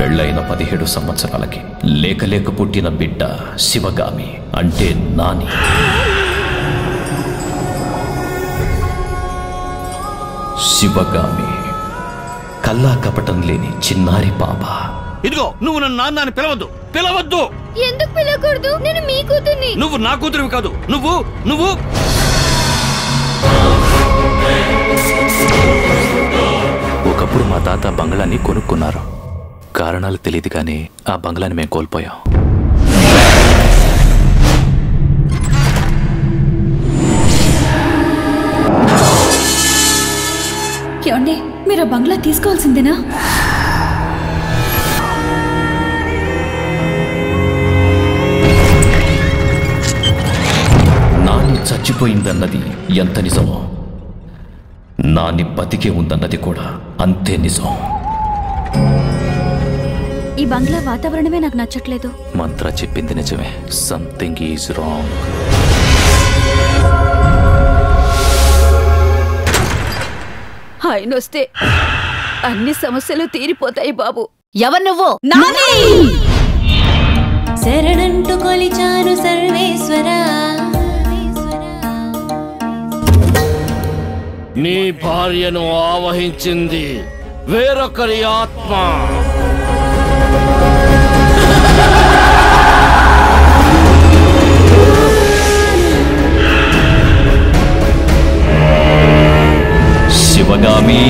పెళ్ళైన పదిహేడు సంవత్సరాలకి లేక లేక పుట్టిన బిడ్డ శివగామి అంటే నాని. శివగామి కల్లా కపటం లేని చిన్నారి పాప. ఇదిగో నువ్వు నన్ను నాన్న అని పిలవద్దు. పిలవద్దు. ఎందుకు పిలవకూడదు? నేను మీ కూతుర్ని. నువ్వు నా కూతురివి కాదు. నువ్వు నువ్వు. ఒకప్పుడు మా తాత బంగ్లాని కొనుక్కున్నారు. కారణాలు తెలియదు కానీ ఆ బంగ్లాని మేము కోల్పోయాం. ఏమండి మీరు ఆ బంగ్లా తీసుకోవాల్సిందేనా? నాని చచ్చిపోయిందన్నది ఎంత నిజమో? నాని బతికే ఉందన్నది కూడా అంతే నిజం. ఈ బంగ్లా వాతావరణమే నాకు నచ్చట్లేదు. మంత్ర చెప్పింది నిజమే. సంథింగ్ ఈజ్ రాంగ్ ఆయన వస్తే అన్ని సమస్యలు తీరిపోతాయి బాబు. ఎవరు నువ్వు? శరణంటు కొలిచాను సర్వేశ్వర. నీ భార్యను ఆవహించింది వేరొకరి ఆత్మ. శివగామి